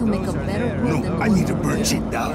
to make a better world. No, I need to burn shit down.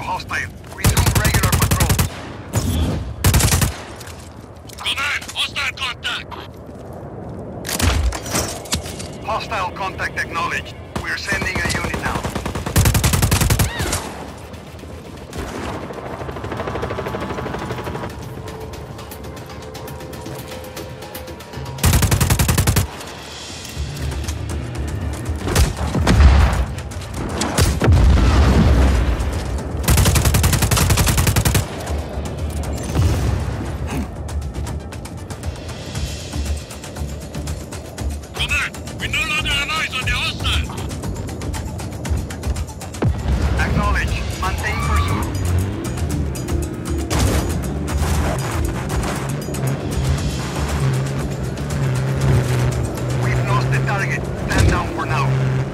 are hostile. Resume regular patrols. Command, hostile contact! Hostile contact acknowledged. We're sending a no longer have eyes on the hostiles. Acknowledge. Maintain pursuit. We've lost the target. Stand down for now.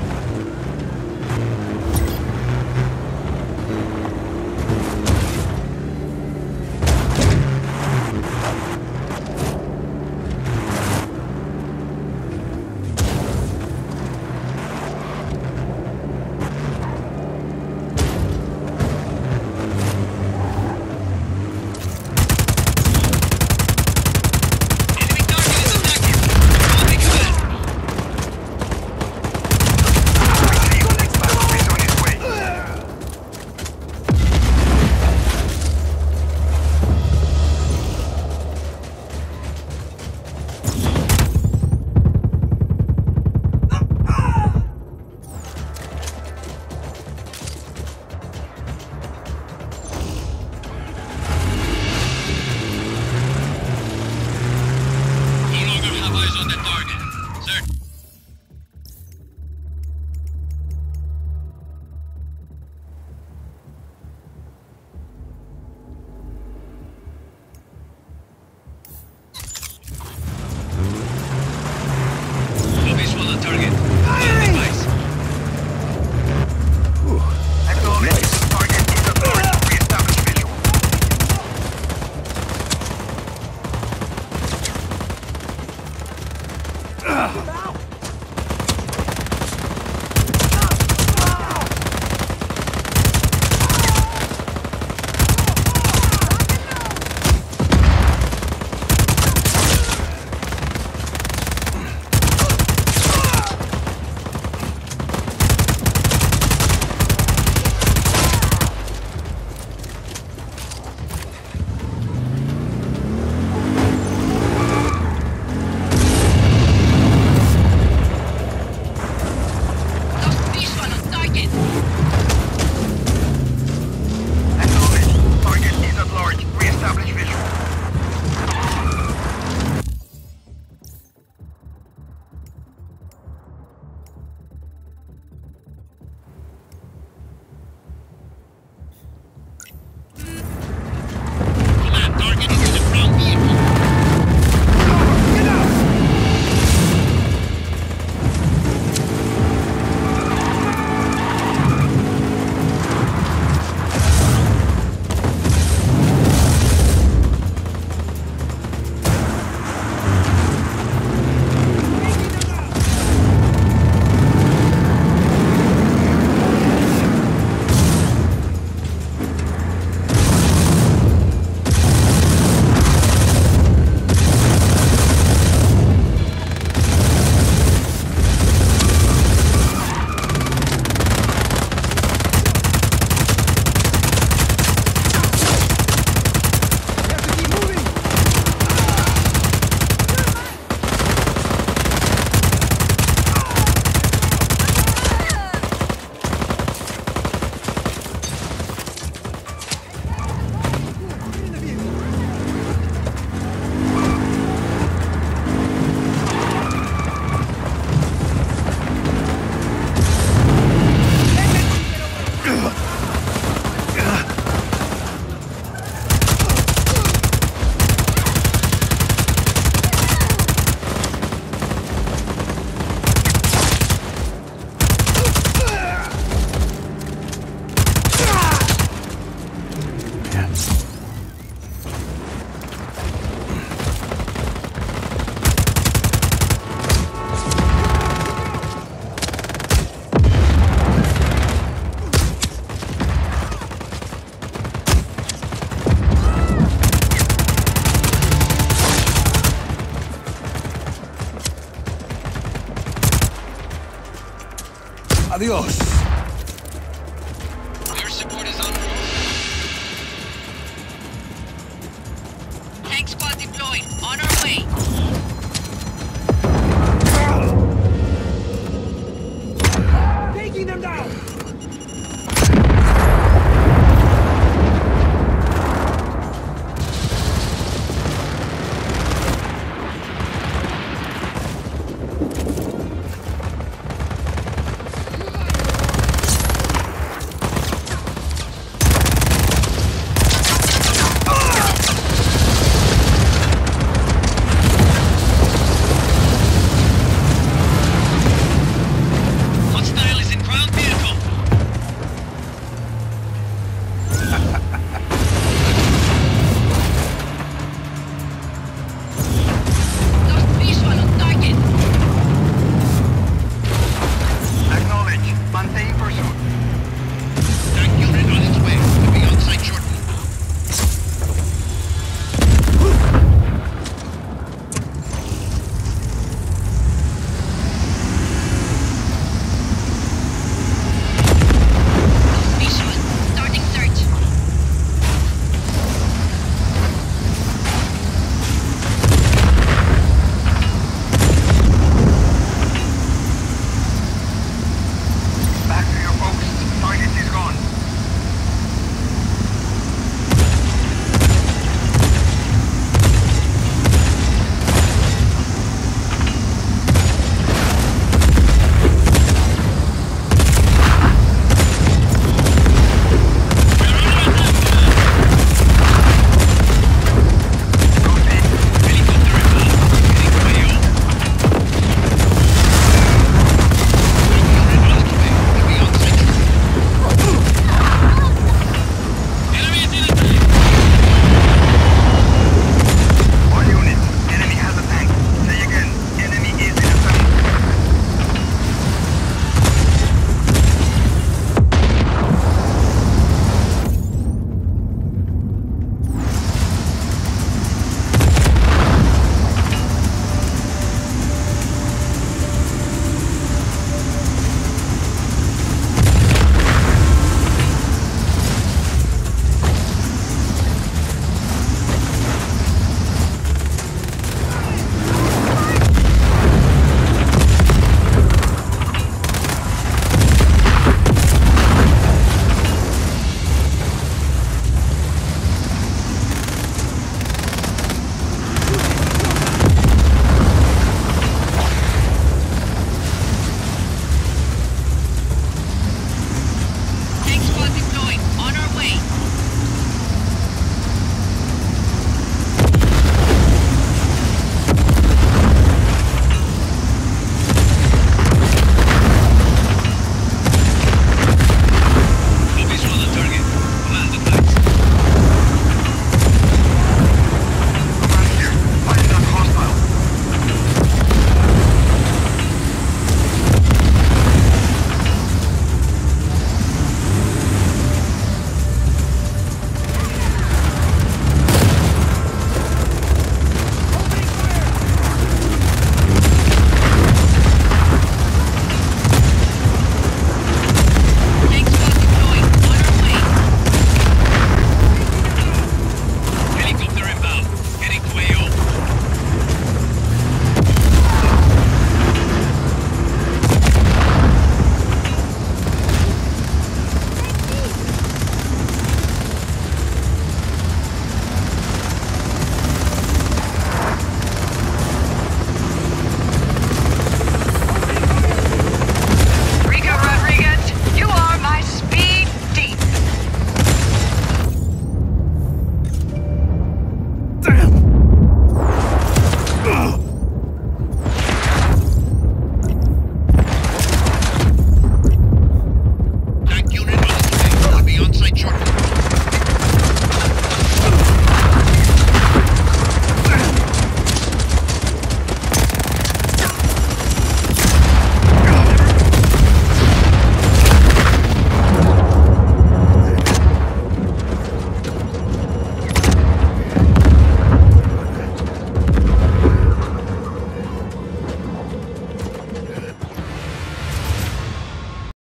Adiós.